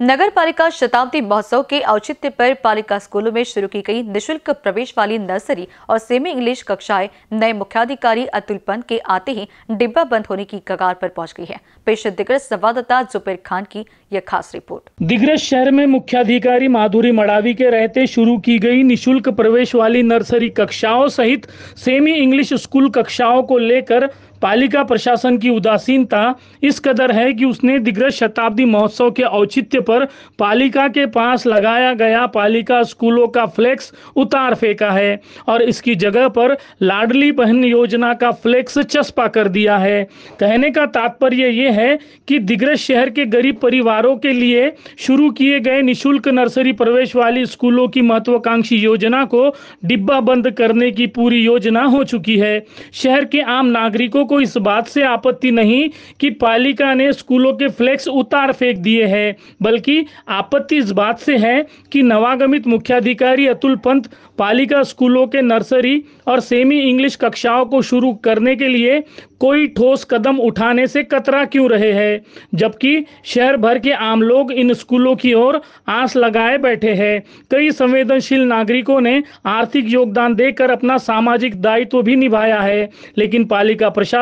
नगर पालिका शताब्दी महोत्सव के औचित्य पर पालिका स्कूलों में शुरू की गई निशुल्क प्रवेश वाली नर्सरी और सेमी इंग्लिश कक्षाएँ नए मुख्याधिकारी अतुल पंत के आते ही डिब्बा बंद होने की कगार पर पहुँच गई है। पेश दिग्रज संवाददाता जुबेर खान की यह खास रिपोर्ट। दिग्रज शहर में मुख्याधिकारी माधुरी मड़ावी के रहते शुरू की गई निःशुल्क प्रवेश वाली नर्सरी कक्षाओं सहित सेमी इंग्लिश स्कूल कक्षाओं को लेकर पालिका प्रशासन की उदासीनता इस कदर है कि उसने दिग्रज शताब्दी महोत्सव के औचित्य पर पालिका के पास लगाया गया पालिका स्कूलों का फ्लेक्स उतार फेंका है और इसकी जगह पर लाडली बहन योजना का फ्लेक्स चस्पा कर दिया है। कहने का तात्पर्य ये है कि दिग्रज शहर के गरीब परिवारों के लिए शुरू किए गए निशुल्क नर्सरी प्रवेश वाली स्कूलों की महत्वाकांक्षी योजना को डिब्बा बंद करने की पूरी योजना हो चुकी है। शहर के आम नागरिकों को इस बात से आपत्ति नहीं कि पालिका ने स्कूलों के फ्लेक्स उतार फेंक दिए हैं, बल्कि आपत्ति इस बात से है कि नवागमित मुख्याधिकारी अतुल पंत पालिका स्कूलों के नर्सरी और सेमी इंग्लिश कक्षाओं को शुरू करने के लिए कोई ठोस कदम उठाने से कतरा क्यों रहे हैं, जबकि शहर भर के आम लोग इन स्कूलों की ओर आस लगाए बैठे हैं। कई संवेदनशील नागरिकों ने आर्थिक योगदान देकर अपना सामाजिक दायित्व तो भी निभाया है, लेकिन पालिका प्रशासन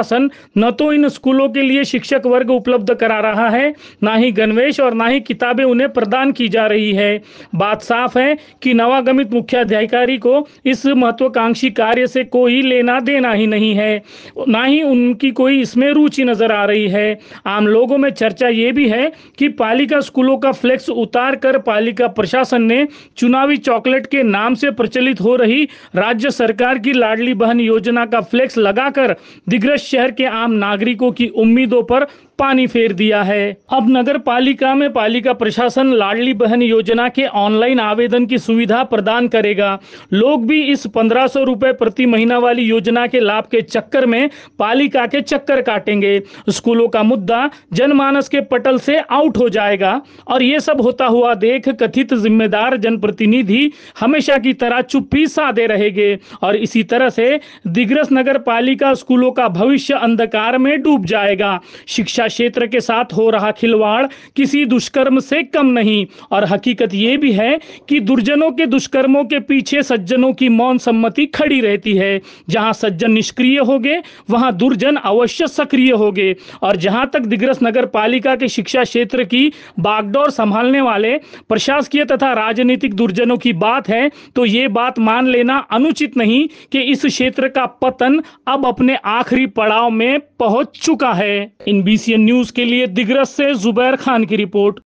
न तो इन स्कूलों के लिए शिक्षक वर्ग उपलब्ध करा रहा है, ना ही गणवेश और ना ही किताबें उन्हें प्रदान की जा रही है। बात साफ़ है कि नवागमित मुख्याधिकारी को इस महत्वाकांक्षी कार्य से कोई लेना देना ही नहीं है, ना ही उनकी कोई इसमें रुचि नज़र आ रही है। आम लोगों में चर्चा ये भी है कि पालिका स्कूलों का फ्लेक्स उतार कर पालिका प्रशासन ने चुनावी चॉकलेट के नाम से प्रचलित हो रही राज्य सरकार की लाडली बहन योजना का फ्लेक्स लगाकर दिग्रज शहर के आम नागरिकों की उम्मीदों पर पानी फेर दिया है। अब नगर पालिका में पालिका प्रशासन लाडली बहन योजना के ऑनलाइन आवेदन की सुविधा प्रदान करेगा। लोग भी इस पंद्रह सौ रुपए प्रति महीना वाली योजना के लाभ के चक्कर में पालिका के चक्कर काटेंगे। स्कूलों का मुद्दा जनमानस के पटल से आउट हो जाएगा। और ये सब होता हुआ देख कथित जिम्मेदार जनप्रतिनिधि हमेशा की तरह चुप्पी साधे रहेंगे। और इसी तरह से दिग्रस नगर पालिका स्कूलों का भविष्य अंधकार में डूब जाएगा। शिक्षा क्षेत्र के साथ हो रहा खिलवाड़ किसी दुष्कर्म से कम नहीं। और हकीकत ये भी है कि दुर्जनों के दुष्कर्मों के पीछे सज्जनों की मौन सम्मति खड़ी रहती है। जहाँ सज्जन निष्क्रिय हो गए वहाँ दुर्जन अवश्य सक्रिय हो गए और जहाँ तक दिग्रस नगर पालिका के शिक्षा क्षेत्र की बागडोर संभालने वाले, प्रशासकीय तथा राजनीतिक दुर्जनों की बात है तो ये बात मान लेना अनुचित नहीं कि इस क्षेत्र का पतन अब अपने आखिरी पड़ाव में पहुँच चुका है। इन बीसीएन न्यूज़ के लिए दिग्रस से जुबैर खान की रिपोर्ट।